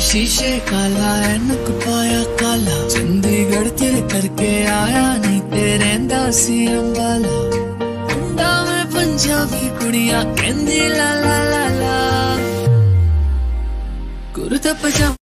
शीशे काला एनक पाया काला। चंडीगढ़ तेरे करके आया नहीं, तेरे दासी अंबाला। मुंडा में पंजाबी कुड़िया, कहंदी ला ला ला ला। कुर्ता पजामा